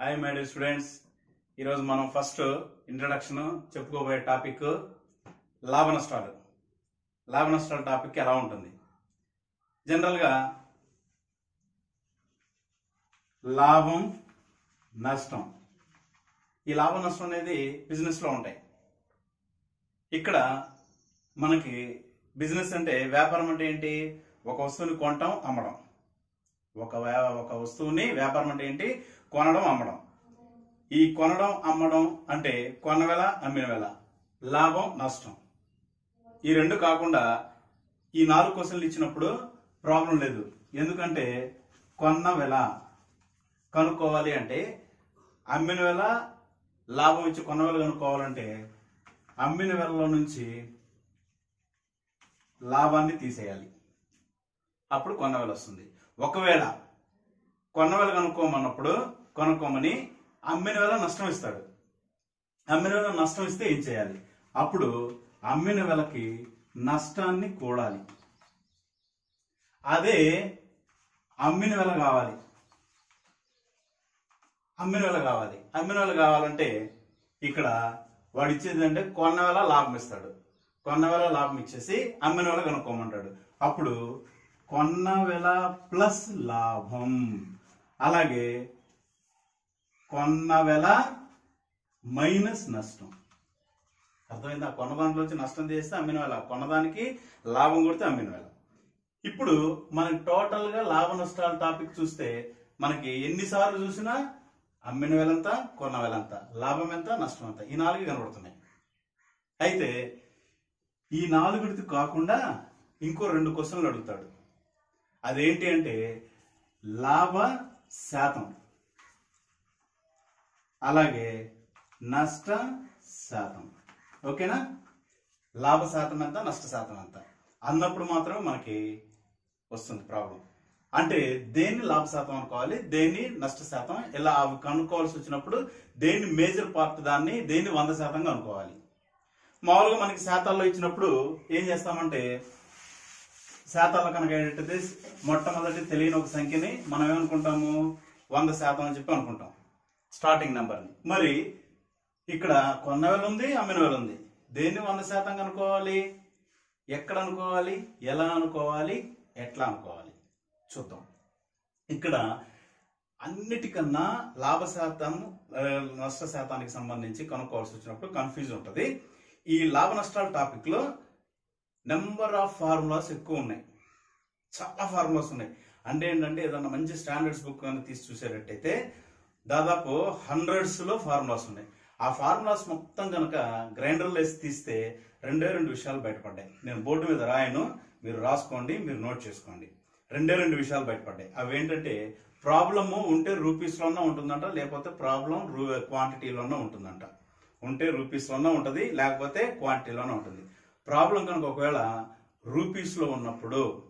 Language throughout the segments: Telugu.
హాయ్ మై డియర్ స్టూడెంట్స్ ఈరోజు మనం ఫస్ట్ ఇంట్రడక్షన్ చెప్పుకోబోయే టాపిక్ లాభ నష్టాలు లాభ నష్టాల టాపిక్ ఎలా ఉంటుంది? జనరల్గా లాభం నష్టం. ఈ లాభం నష్టం అనేది బిజినెస్లో ఉంటాయి. ఇక్కడ మనకి బిజినెస్ అంటే వ్యాపారం అంటే ఏంటి? ఒక వస్తువుని కొనటం అమ్మడం. ఒక వ్యా- ఒక వస్తువుని వ్యాపారం అంటే ఏంటి? కొనడం అమ్మడం. ఈ కొనడం అమ్మడం అంటే కొన్న వేళ అమ్మిన వేళ లాభం నష్టం. ఈ రెండు కాకుండా ఈ నాలుగు క్వశ్చన్లు ఇచ్చినప్పుడు ప్రాబ్లం లేదు. ఎందుకంటే కొన్న వేళ కనుక్కోవాలి అంటే అమ్మిన వేళ లాభం ఇచ్చి కొన్న వేళ కనుక్కోవాలంటే అమ్మిన వేళలో నుంచి లాభాన్ని తీసేయాలి. అప్పుడు కొన్నవెల వస్తుంది. ఒకవేళ కొన్నవేలు కనుక్కోమన్నప్పుడు కొనుక్కోమని అమ్మిన వేళ నష్టం ఇస్తాడు. అమ్మిన వేళ నష్టం ఇస్తే ఏం చేయాలి? అప్పుడు అమ్మిన వెలకి నష్టాన్ని కూడాలి. అదే అమ్మిన వేల కావాలి. అమ్మిన వేల కావాలి. అమ్మిన వేల కావాలంటే ఇక్కడ వాడు ఇచ్చేది అంటే కొన్న వేళ లాభం ఇస్తాడు. కొన్న వేళ లాభం ఇచ్చేసి అమ్మిన వేళ కనుక్కోమంటాడు. అప్పుడు కొన్న వేళ ప్లస్ లాభం. అలాగే కొన్నవెల మైనస్ నష్టం. అర్థమైందా? కొన్న దాంట్లో వచ్చి నష్టం చేస్తే అమ్మిన వేళ కొన్నదానికి లాభం కొడితే అమ్మిన వేళ ఇప్పుడు మనకి టోటల్గా లాభ నష్టాల టాపిక్ చూస్తే మనకి ఎన్నిసార్లు చూసినా అమ్మిన వేలంతా కొన్న వేలంత లాభం ఎంత నష్టం ఎంత? ఈ నాలుగు కనబడుతున్నాయి. అయితే ఈ నాలుగుడికి కాకుండా ఇంకో రెండు క్వశ్చన్లు అడుగుతాడు. అదేంటి అంటే లాభ శాతం. అలాగే నష్ట శాతం. ఓకేనా? లాభ శాతం ఎంత నష్ట శాతం ఎంత? అన్నప్పుడు మాత్రం మనకి వస్తుంది ప్రాబ్లం. అంటే దేన్ని లాభ శాతం అనుకోవాలి దేన్ని నష్ట శాతం? ఇలా అవి కనుక్కోవాల్సి వచ్చినప్పుడు దేన్ని మేజర్ పార్ట్ దాన్ని దేన్ని వంద శాతంగా అనుకోవాలి. మామూలుగా మనకి శాతాల్లో ఇచ్చినప్పుడు ఏం చేస్తామంటే శాతాల్లో కనుక ఏంటంటే మొట్టమొదటి తెలియని ఒక సంఖ్యని మనం ఏమనుకుంటాము వంద శాతం అని చెప్పి అనుకుంటాం. స్టార్టింగ్ నెంబర్ని మరి ఇక్కడ కొన్న వేలు ఉంది అమ్మిన వేలు ఉంది దేన్ని వంద శాతం అనుకోవాలి ఎక్కడ అనుకోవాలి? ఎలా అనుకోవాలి? ఎట్లా అనుకోవాలి? చూద్దాం. ఇక్కడ అన్నిటికన్నా లాభ శాతం నష్ట శాతానికి సంబంధించి కనుక్కోవాల్సి వచ్చినప్పుడు కన్ఫ్యూజ్ ఉంటుంది. ఈ లాభ నష్టాల టాపిక్లో నెంబర్ ఆఫ్ ఫార్ములాస్ ఎక్కువ ఉన్నాయి. చాలా ఫార్ములాస్ ఉన్నాయి. అంటే ఏంటంటే ఏదన్నా మంచి స్టాండర్డ్స్ బుక్ అని తీసి చూసేటట్టయితే దాదాపు హండ్రెడ్స్లో ఫార్ములాస్ ఉన్నాయి. ఆ ఫార్ములాస్ మొత్తం కనుక గ్రైండర్లో వేసి తీస్తే రెండే రెండు విషయాలు బయటపడ్డాయి. నేను బోర్డు మీద రాయను మీరు రాసుకోండి మీరు నోట్ చేసుకోండి. రెండే రెండు విషయాలు బయటపడ్డాయి. అవి ఏంటంటే ప్రాబ్లము ఉంటే రూపీస్లోనే ఉంటుందంట లేకపోతే ప్రాబ్లం రూ క్వాంటిటీలోనే ఉంటుందంట. ఉంటే రూపీస్లోనే ఉంటుంది లేకపోతే క్వాంటిటీలోనే ఉంటుంది. ప్రాబ్లం కనుక ఒకవేళ రూపీస్లో ఉన్నప్పుడు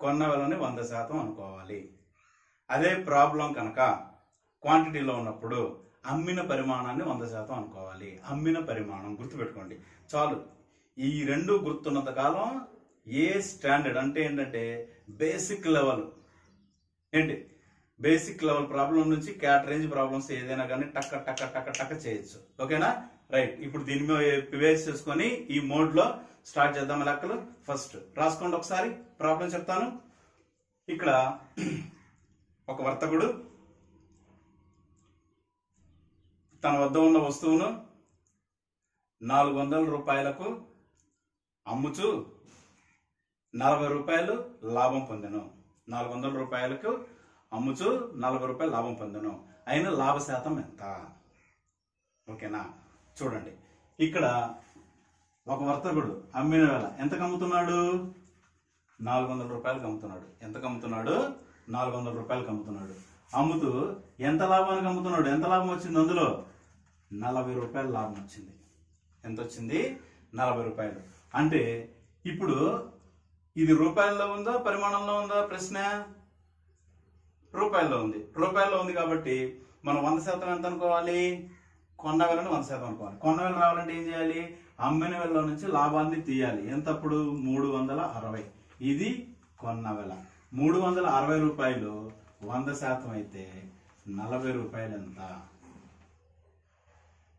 కొన్న వేలని వంద శాతం అనుకోవాలి. అదే ప్రాబ్లం కనుక క్వాంటిటీలో ఉన్నప్పుడు అమ్మిన పరిమాణాన్ని వంద శాతం అనుకోవాలి. అమ్మిన పరిమాణం గుర్తుపెట్టుకోండి. చాలు. ఈ రెండు గుర్తున్నంత కాలం ఏ స్టాండర్డ్ అంటే ఏంటంటే బేసిక్ లెవెల్. ఏంటి? బేసిక్ లెవెల్ ప్రాబ్లం నుంచి క్యాట్ రేంజ్ ప్రాబ్లమ్స్ ఏదైనా కానీ టక్క టక్క టక్క టక్క చేయొచ్చు. ఓకేనా? రైట్. ఇప్పుడు దీని మీద బేస్ చేసుకొని ఈ మోడ్లో స్టార్ట్ చేద్దాం లెక్కలు. ఫస్ట్ రాసుకోండి ఒకసారి. ప్రాబ్లం చెప్తాను. ఇక్కడ ఒక వర్తకుడు తన వద్ద ఉన్న వస్తువును నాలుగు వందల రూపాయలకు అమ్ముచు నలభై రూపాయలు లాభం పొందెను. నాలుగు వందల రూపాయలకు అమ్ముచు నలభై రూపాయలు లాభం పొందెను. అయిన లాభ శాతం ఎంత? ఓకేనా? చూడండి. ఇక్కడ ఒక వర్తకుడు అమ్మిన వేళ ఎంతకు అమ్ముతున్నాడు? నాలుగు వందల రూపాయలకు అమ్ముతున్నాడు. ఎంతకు అమ్ముతున్నాడు? నాలుగు వందల రూపాయలకు అమ్ముతున్నాడు. అమ్ముతూ ఎంత లాభానికి అమ్ముతున్నాడు? ఎంత లాభం వచ్చింది అందులో? నలభై రూపాయల లాభం వచ్చింది. ఎంత వచ్చింది నలభై రూపాయలు. అంటే ఇప్పుడు ఇది రూపాయల్లో ఉందా పరిమాణంలో ఉందా ప్రశ్న? రూపాయల్లో ఉంది. రూపాయల్లో ఉంది కాబట్టి మనం వంద శాతం ఎంత అనుకోవాలి? కొన్న వంద శాతం అనుకోవాలి. కొండ వేల రావాలంటే ఏం చేయాలి? అమ్మిన వెళ్ళ నుంచి లాభాన్ని తీయాలి. ఎంతప్పుడు? మూడు వందల అరవై. ఇది కొన్న వేల మూడు వందల అరవై రూపాయలు వంద శాతం అయితే నలభై రూపాయలు ఎంత?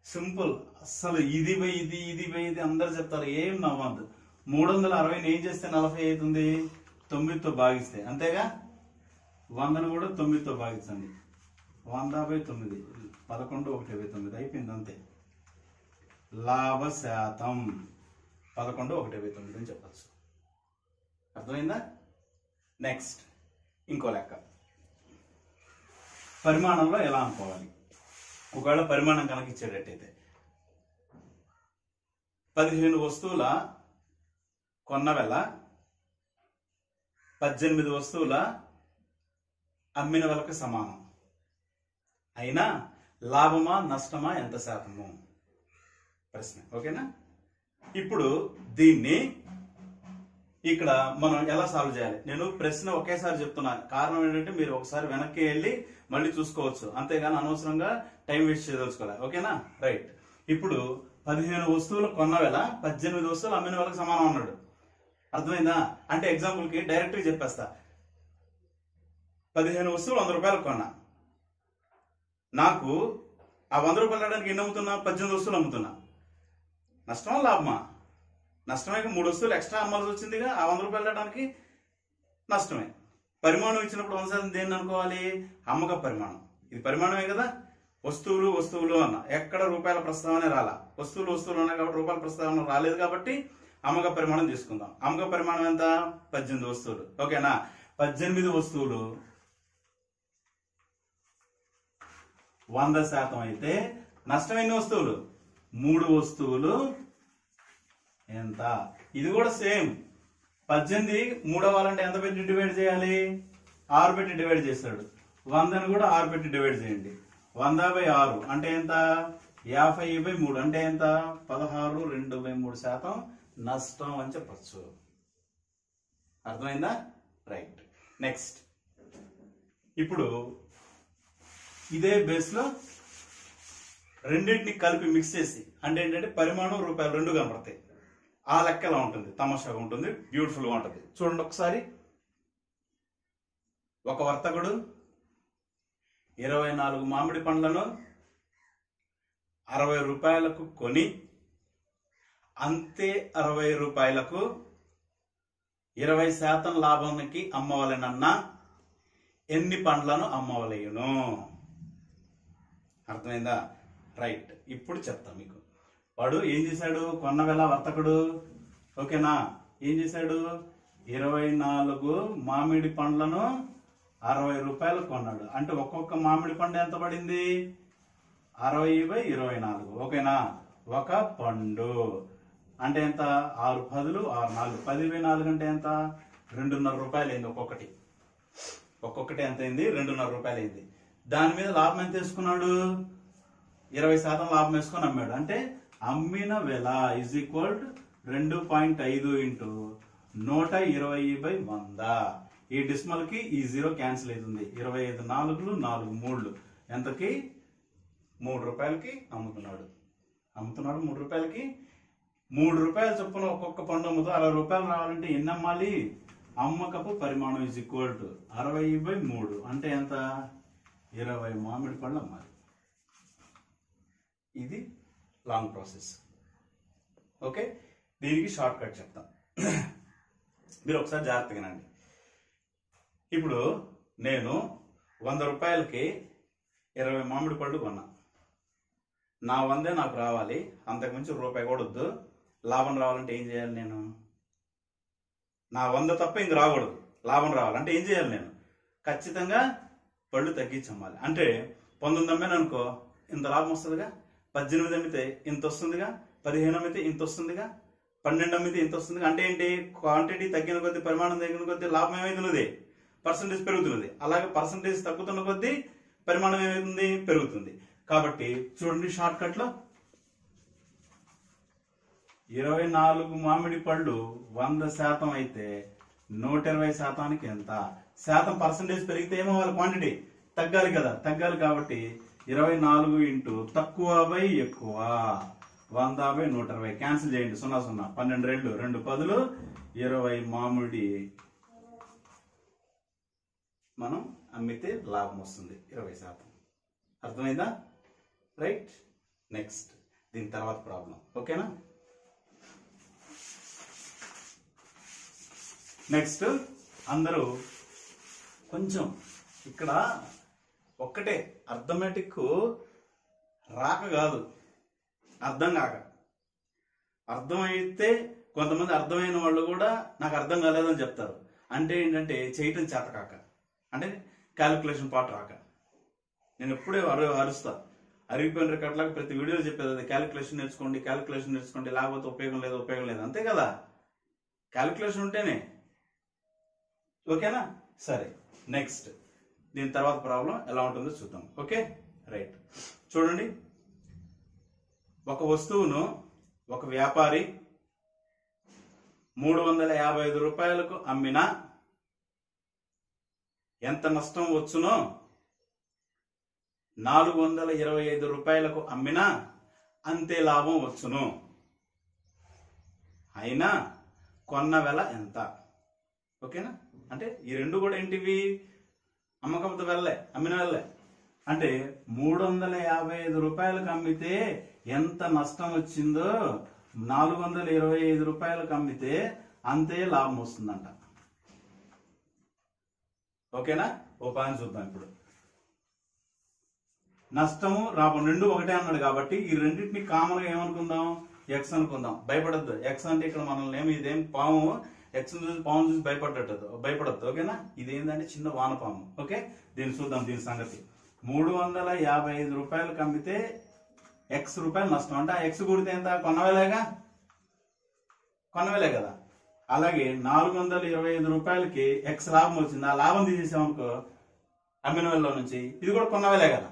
సింపుల్. అస్సలు ఇది బై ఇది ఇది బై ఇది అందరు చెప్తారు. ఏం నవ్వద్దు. మూడు వందల అరవైని ఏం చేస్తే నలభై అవుతుంది తొమ్మిదితో భాగిస్తే. అంతేగా? వందను కూడా తొమ్మిదితో భాగించండి. వంద బై తొమ్మిది. పదకొండు ఒకటి బై తొమ్మిది. అయిపోయింది అంతే. లాభ శాతం. పదకొండు ఒకటి బై తొమ్మిది అని చెప్పచ్చు. అర్థమైందా? నెక్స్ట్. ఇంకో లెక్క. పరిమాణంలో ఎలా అనుకోవాలి? ఒకవేళ పరిమాణం కనుక ఇచ్చేటట్టయితే పదిహేను వస్తువుల కొన్న వెల పద్దెనిమిది వస్తువుల అమ్మిన వెలకు సమానం. అయినా లాభమా నష్టమా ఎంత శాతము? ప్రశ్న. ఓకేనా? ఇప్పుడు దీన్ని ఇక్కడ మనం ఎలా సాల్వ్ చేయాలి? నేను ప్రశ్న ఒకేసారి చెప్తున్నాను కారణం ఏంటంటే మీరు ఒకసారి వెనక్కి వెళ్ళి మళ్ళీ చూసుకోవచ్చు. అంతేగాని అనవసరంగా టైం వేస్ట్ చేయదలుచుకోవాలి. ఓకేనా? రైట్. ఇప్పుడు పదిహేను వస్తువులు కొన్న వేళ పద్దెనిమిది వస్తువులు అమ్మిన వేళకు సమానం అన్నాడు. అర్థమైందా? అంటే ఎగ్జాంపుల్కి డైరెక్ట్గా చెప్పేస్తా. పదిహేను వస్తువులు వంద రూపాయలు కొన్నా. నాకు ఆ వంద రూపాయలు అమ్మడానికి ఎన్ని అమ్ముతున్నా పద్దెనిమిది వస్తువులు అమ్ముతున్నా నష్టమా? లాభమా? నష్టమే మూడు వస్తువులు ఎక్స్ట్రా అమ్మాల్సి వచ్చిందిగా ఆ వంద రూపాయలు వెళ్ళడానికి నష్టమే. పరిమాణం ఇచ్చినప్పుడు వంద శాతం దేన్ని అనుకోవాలి? అమ్మక పరిమాణం. ఇది పరిమాణమే కదా? వస్తువులు వస్తువులు అన్న. ఎక్కడ రూపాయల ప్రస్తావన రాలా. వస్తువులు వస్తువులు ఉన్నాయి కాబట్టి రూపాయల ప్రస్తావన రాలేదు కాబట్టి అమ్మక పరిమాణం తీసుకుందాం. అమ్మక పరిమాణం ఎంత? పద్దెనిమిది వస్తువులు. ఓకేనా? పద్దెనిమిది వస్తువులు. వంద శాతం అయితే నష్టం ఎన్ని వస్తువులు? మూడు వస్తువులు. ఎంత? ఇది కూడా సేమ్. పద్దెనిమిది మూడో వాళ్ళంటే ఎంత పెట్టి డివైడ్ చేయాలి? ఆరు పెట్టి డివైడ్ చేస్తాడు. వందని కూడా ఆరు పెట్టి డివైడ్ చేయండి. వంద బై ఆరు అంటే ఎంత? యాభై బై మూడు అంటే ఎంత? పదహారు రెండు బై మూడు శాతం నష్టం అని చెప్పచ్చు. అర్థమైందా? రైట్. నెక్స్ట్. ఇప్పుడు ఇదే బేస్లో రెండింటిని కలిపి మిక్స్ చేసి అంటే ఏంటంటే పరిమాణం రూపాయలు రెండు కనపడతాయి ఆ లెక్కలా ఉంటుంది. తమాషాగా ఉంటుంది. బ్యూటిఫుల్గా ఉంటుంది. చూడండి ఒకసారి. ఒక వర్తకుడు ఇరవై నాలుగు మామిడి పండ్లను అరవై రూపాయలకు కొని అంతే అరవై రూపాయలకు ఇరవై శాతం లాభానికి అమ్మవలెనన్నా ఎన్ని పండ్లను అమ్మవలేయును? అర్థమైందా? రైట్. ఇప్పుడు చెప్తా మీకు. వాడు ఏం చేశాడు? కొన్న వేళ వర్తకుడు. ఓకేనా? ఏం చేశాడు? ఇరవై నాలుగు మామిడి పండ్లను అరవై రూపాయలు కొన్నాడు. అంటే ఒక్కొక్క మామిడి పండు ఎంత పడింది? అరవై బై ఇరవై నాలుగు. ఓకేనా? ఒక పండు. అంటే ఎంత? ఆరు పదులు ఆరు నాలుగు. పది బై నాలుగు అంటే ఎంత? రెండున్నర రూపాయలు అయింది ఒక్కొక్కటి. ఒక్కొక్కటి ఎంత అయింది రెండున్నర రూపాయలు అయింది దాని మీద లాభం ఎంత తీసుకున్నాడు ఇరవై శాతం లాభం వేసుకొని అమ్మాడు. అంటే అమ్మిన వెల ఇజ్ ఈక్వల్ రెండు పాయింట్ ఐదు ఇంటూ నూట ఇరవై బై వంద. ఈ డిస్మల్కి ఈ జీరో క్యాన్సిల్ అవుతుంది. ఇరవై ఐదు నాలుగులు నాలుగు మూడులు ఎంతకి? మూడు రూపాయలకి అమ్ముతున్నాడు. అమ్ముతున్నాడు మూడు రూపాయలకి. మూడు రూపాయల చొప్పున ఒక్కొక్క పండు అమ్ముతా అరవై రూపాయలు రావాలంటే ఎన్ని అమ్మాలి అమ్మకపు పరిమాణం ఇజ్ ఈక్వల్ టు అరవై బై మూడు. అంటే ఎంత? ఇరవై మామిడి పళ్ళు అమ్మాలి. ఇది లాంగ్ ప్రాసెస్. ఓకే? దీనికి షార్ట్ కట్ చెప్తాం. మీరు ఒకసారి జాగ్రత్తగా వినండి. ఇప్పుడు నేను వంద రూపాయలకి ఇరవై మామిడి పళ్ళు కొన్నా. నా వందే నాకు రావాలి. అంతకుమించి రూపాయి కూడా వద్దు. లాభం రావాలంటే ఏం చేయాలి నేను? నా వంద తప్ప ఇంక రాకూడదు. లాభం రావాలంటే ఏం చేయాలి నేను? ఖచ్చితంగా పళ్ళు తగ్గించి అమ్మాలి. అంటే పంతొమ్మిది అమ్మాను అనుకో ఇంత లాభం వస్తుందిగా? పద్దెనిమిది అమ్మితే ఇంత వస్తుందిగా పదిహేను అమ్మితే ఇంత వస్తుందిగా పన్నెండు అమ్మితే ఇంత వస్తుందిగా అంటే ఏంటి? క్వాంటిటీ తగ్గిన కొద్దీ పరిమాణం తగ్గిన కొద్దీ లాభం ఏమవుతున్నది పర్సంటేజ్ పెరుగుతున్నది. అలాగే పర్సంటేజ్ తగ్గుతున్న కొద్దీ పరిమాణం ఏమవుతుంది పెరుగుతుంది. కాబట్టి చూడండి షార్ట్ కట్లో. ఇరవై నాలుగు మామిడి పళ్ళు వంద శాతం అయితే నూట ఇరవై శాతానికి ఎంత? శాతం పర్సంటేజ్ పెరిగితే ఏమో వాళ్ళ క్వాంటిటీ తగ్గాలి కదా. తగ్గాలి కాబట్టి ఇరవై నాలుగు ఇంటూ తక్కువ బై ఎక్కువ. వంద బై నూట ఇరవై. క్యాన్సిల్ చేయండి. సున్నా సున్నా. పన్నెండు రెండు. రెండు పదులు. ఇరవై మామిడి. మనం అమ్మితే లాభం వస్తుంది. ఇరవై శాతం. అర్థమైందా? రైట్ నెక్స్ట్ దీని తర్వాత ప్రాబ్లం ఓకేనా నెక్స్ట్ అందరూ కొంచెం ఇక్కడ ఒక్కటే అర్థమెటిక్ రాక కాదు. అర్థం కాక. అర్థమైతే కొంతమంది అర్థమైన వాళ్ళు కూడా నాకు అర్థం కాలేదని చెప్తారు. అంటే ఏంటంటే చేయటం చేత కాక. అంటే క్యాలిక్యులేషన్ పార్ట్ రాక. నేను ఎప్పుడే అరు అరుస్తా అరిగిపోయిన రికార్డులాగా ప్రతి వీడియోలో చెప్పేది అది. క్యాలిక్యులేషన్ నేర్చుకోండి క్యాలిక్యులేషన్ నేర్చుకోండి. లేకపోతే ఉపయోగం లేదు ఉపయోగం లేదు. అంతే కదా? క్యాలిక్యులేషన్ ఉంటేనే. ఓకేనా? సరే. నెక్స్ట్ దీని తర్వాత ప్రాబ్లం ఎలా ఉంటుందో చూద్దాం. ఓకే? రైట్. చూడండి. ఒక వస్తువును ఒక వ్యాపారి మూడు వందల యాభై ఐదు రూపాయలకు అమ్మినా ఎంత నష్టం వచ్చునో నాలుగు వందల ఇరవై ఐదు రూపాయలకు అమ్మినా అంతే లాభం వచ్చును. అయినా కొన్న వెల ఎంత? ఓకేనా? అంటే ఈ రెండు కూడా ఏంటివి? అమ్మకంతో వెళ్ళలే అమ్మిన వెళ్ళే అంటే మూడు వందల యాభై ఐదు రూపాయలకు అమ్మితే ఎంత నష్టం వచ్చిందో నాలుగు వందల ఇరవై ఐదు రూపాయలకు అమ్మితే అంతే లాభం వస్తుందంట. ఓకేనా? ఓ పని చూద్దాం ఇప్పుడు. నష్టము లాభం రెండు ఒకటే అన్నాడు కాబట్టి ఈ రెండింటిని కామన్గా ఏమనుకుందాం? ఎక్స్ అనుకుందాం. భయపడద్దు. ఎక్స్ అంటే ఇక్కడ మనల్ని ఏమి ఇదేం పాము ఎక్స్ చూసి పాము చూసి భయపడ్డట్టు భయపడద్దు ఓకేనా? ఇది ఏంటంటే చిన్న వానపాము ఓకే? దీన్ని చూద్దాం దీని సంగతి. మూడు వందల యాభై ఐదు రూపాయలు కమ్మితే ఎక్స్ రూపాయలు నష్టం. అంటే ఆ ఎక్స్ కూడితే ఎంత? కొనవేలేగా? కొన్నవేలే కదా. అలాగే నాలుగు వందల ఇరవై ఐదు రూపాయలకి ఎక్స్ లాభం వచ్చింది. ఆ లాభం తీసేసామనుకో అమ్మిన వేలలో నుంచి ఇది కూడా కొన్నవేలే కదా.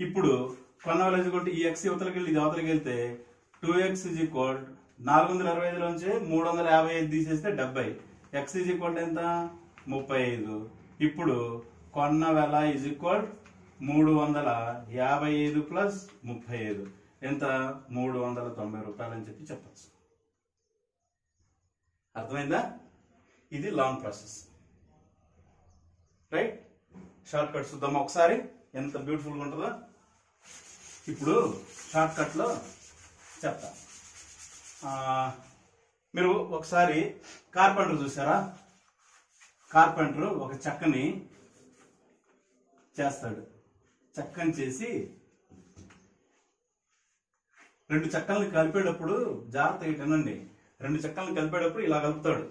ఇప్పుడు కొన్నవేల కొట్టి ఈ ఎక్స్ యువతలకి వెళ్ళి ఇది అవతలకి వెళ్తే టూ ఎక్స్ ఈజ్ ఈక్వల్ నాలుగు వందల ఇరవై ఐదులోంచి మూడు వందల యాభై ఐదు తీసేస్తే డెబ్బై. ఎక్స్ ఈజ్ ఈక్వల్ ఎంత? ముప్పై ఐదు. ఇప్పుడు కొన్న వెల ఈజ్ ఈక్వల్ మూడు వందల యాభై ఐదు ప్లస్ ముప్పై ఐదు. ఎంత? మూడు వందల తొంభై రూపాయలు అని చెప్పి చెప్పచ్చు. అర్థమైందా? ఇది long process right short cut చూద్దాం ఒకసారి? ఎంత బ్యూటిఫుల్గా ఉంటుందో? ఇప్పుడు షార్ట్ కట్లో చెప్తా. మీరు ఒకసారి కార్పెంటర్ చూసారా కార్పెంటర్ ఒక చెక్కని చేస్తాడు. చెక్కని చేసి రెండు చెక్కల్ని కలిపేటప్పుడు జాగ్రత్తగా తినండి రెండు చెక్కల్ని కలిపేటప్పుడు ఇలా కలుపుతాడు.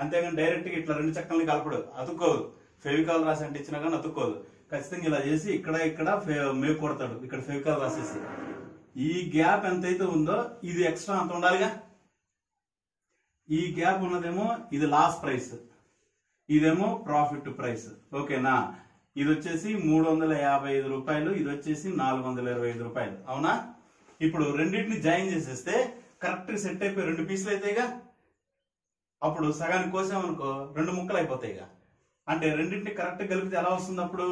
అంతేగాని డైరెక్ట్గా ఇట్లా రెండు చెక్కల్ని కలపడు. అతుక్కోదు. ఫెవికాల్ రాసి అంటే ఇచ్చినా కానీ అతుక్కోదు. ఖచ్చితంగా ఇలా చేసి ఇక్కడ ఇక్కడ ఫె- కొడతాడు ఇక్కడ ఫెవికాల్ రాసేసి. ఈ గ్యాప్ ఎంతైతే ఉందో ఇది ఎక్స్ట్రా అంత ఉండాలిగా. ఈ గ్యాప్ ఉన్నదేమో ఇది లాస్ ప్రైస్. ఇదేమో ప్రాఫిట్ ప్రైస్. ఓకేనా? ఇది వచ్చేసి మూడు వందల యాభై ఐదు రూపాయలు ఇది వచ్చేసి నాలుగు వందల ఇరవై ఐదు రూపాయలు. అవునా? ఇప్పుడు రెండింటిని జాయిన్ చేసేస్తే కరెక్ట్ సెట్ అయిపోయి రెండు పీసులు అవుతాయిగా అప్పుడు సగానికి కోసామనుకో రెండు ముక్కలు అయిపోతాయిగా అంటే రెండింటిని కరెక్ట్ కలిపితే ఎలా వస్తుంది అప్పుడు?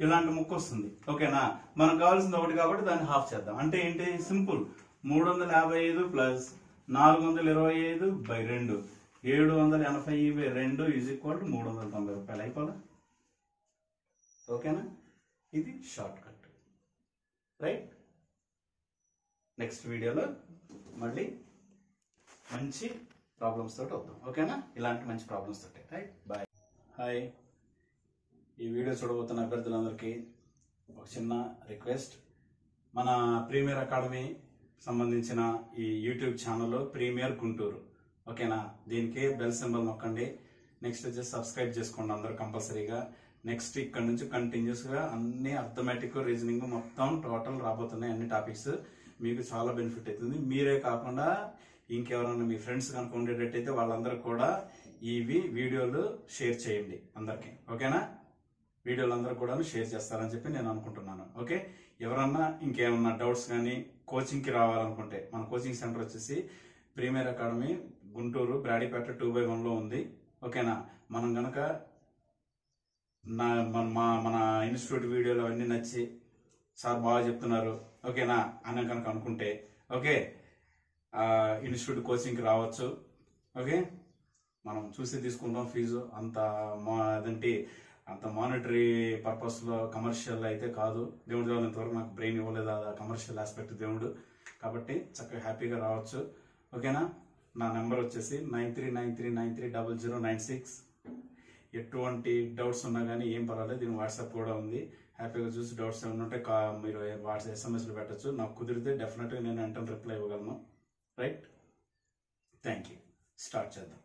ఇలాంటి ముక్క వస్తుంది. ఓకేనా? మనకు కావాల్సింది ఒకటి కాబట్టి దాన్ని హాఫ్ చేద్దాం. అంటే ఏంటి? సింపుల్. మూడు వందల యాభై ఐదు ప్లస్ నాలుగు వందల ఇరవై ఐదు బై రెండు. ఏడు వందల ఎనభై బై రెండు ఈజ్ ఈక్వల్ టు మూడు వందల తొంభై రూపాయలు. అయిపోదా ఓకేనా? ఇది షార్ట్ కట్ రైట్ నెక్స్ట్ వీడియోలో మళ్ళీ మంచి ప్రాబ్లమ్స్ తోటి వద్దాం. ఓకేనా? ఇలాంటి మంచి ప్రాబ్లమ్స్ తోటి. రైట్ బాయ్ హాయ్ ఈ వీడియో చూడబోతున్న అభ్యర్థులందరికీ ఒక చిన్న రిక్వెస్ట్. మన ప్రీమియర్ అకాడమీ సంబంధించిన ఈ యూట్యూబ్ ఛానల్ ప్రీమియర్ గుంటూరు. ఓకేనా? దీనికి బెల్ సింబల్ నొక్కండి. నెక్స్ట్ వచ్చేసి సబ్స్క్రైబ్ చేసుకోండి అందరూ కంపల్సరీగా. నెక్స్ట్ ఇక్కడ నుంచి కంటిన్యూస్గా అన్ని అర్థమెటిక్ రీజనింగ్ మొత్తం టోటల్ రాబోతున్నాయి అన్ని టాపిక్స్. మీకు చాలా బెనిఫిట్ అవుతుంది. మీరే కాకుండా ఇంకెవరైనా మీ ఫ్రెండ్స్ కనుక ఉండేటట్టయితే వాళ్ళందరూ కూడా ఇవి వీడియోలు షేర్ చేయండి అందరికీ. ఓకేనా? వీడియోలు అందరూ కూడా షేర్ చేస్తారని చెప్పి నేను అనుకుంటున్నాను. ఓకే? ఎవరన్నా ఇంకేమన్నా డౌట్స్ కానీ కోచింగ్కి రావాలనుకుంటే మన కోచింగ్ సెంటర్ వచ్చేసి premier academy Guntur Brodipet two by వన్లో ఉంది. ఓకేనా? మనం గనక నా మన మా మన ఇన్స్టిట్యూట్ వీడియోలు అవన్నీ నచ్చి సార్ బాగా చెప్తున్నారు ఓకేనా? అని కనుక అనుకుంటే ఓకే? ఇన్స్టిట్యూట్ కోచింగ్కి రావచ్చు ఓకే? మనం చూసి తీసుకుంటాం ఫీజు. అంత మా అదంటే? అంత మానిటరీ పర్పస్లో కమర్షియల్ అయితే కాదు. దేవుడు దేవుడు ఇంతవరకు నాకు బ్రెయిన్ ఇవ్వలేదు ఆ కమర్షియల్ ఆస్పెక్ట్ దేవుడు. కాబట్టి చక్కగా హ్యాపీగా రావచ్చు. ఓకేనా నా? నెంబర్ వచ్చేసి nine three nine three nine three double zero nine six. ఎటువంటి డౌట్స్ ఉన్నా కానీ ఏం పర్వాలేదు దీని వాట్సాప్ కూడా ఉంది. హ్యాపీగా చూసి డౌట్స్ ఏమైనా ఉంటే కా మీరు వాట్సాప్ ఎస్ఎంఎస్లు పెట్టచ్చు. నాకు కుదిరితే డెఫినెట్గా నేను వెంటనే రిప్లై ఇవ్వగలను. రైట్ థ్యాంక్ యూ స్టార్ట్ చేద్దాం.